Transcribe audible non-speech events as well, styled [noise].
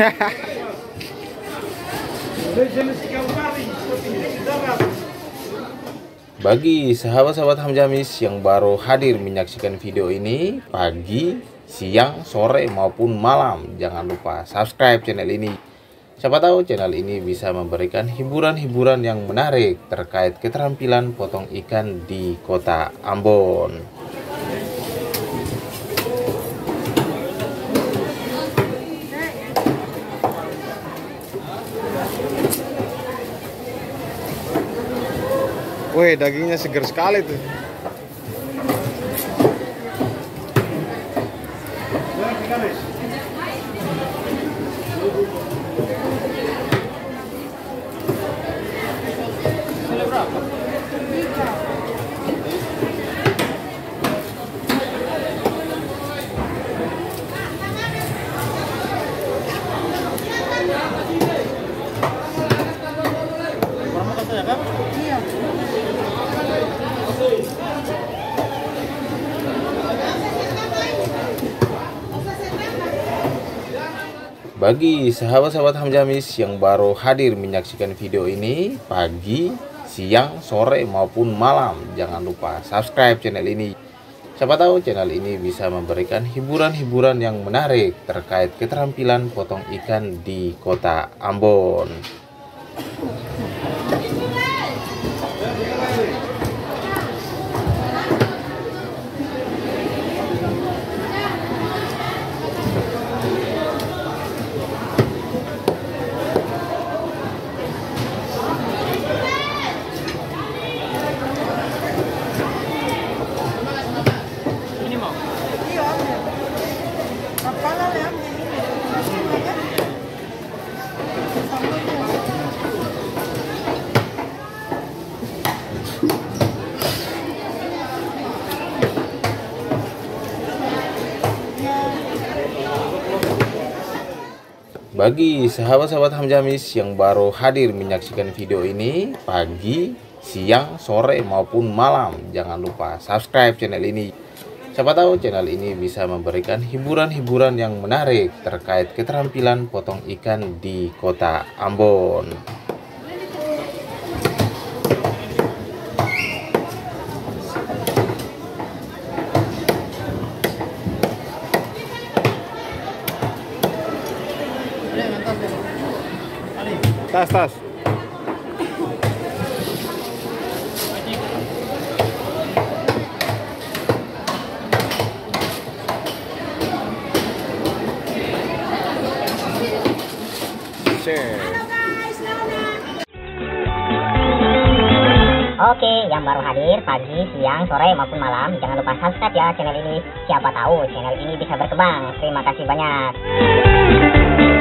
[laughs] Bagi sahabat-sahabat Hamjamis yang baru hadir menyaksikan video ini pagi, siang, sore maupun malam, jangan lupa subscribe channel ini. Siapa tahu channel ini bisa memberikan hiburan-hiburan yang menarik terkait keterampilan potong ikan di kota Ambon. Wih, dagingnya segar sekali tuh. Bagi sahabat-sahabat Hamjamis yang baru hadir menyaksikan video ini pagi, siang, sore maupun malam, jangan lupa subscribe channel ini. Siapa tahu channel ini bisa memberikan hiburan-hiburan yang menarik terkait keterampilan potong ikan di kota Ambon. Bagi sahabat-sahabat Hamjamis yang baru hadir menyaksikan video ini pagi, siang, sore maupun malam, jangan lupa subscribe channel ini. Siapa tahu channel ini bisa memberikan hiburan-hiburan yang menarik terkait keterampilan potong ikan di kota Ambon. Tas, tas. Oke, yang baru hadir pagi, siang, sore maupun malam, jangan lupa subscribe ya channel ini. Siapa tahu channel ini bisa berkembang. Terima kasih banyak.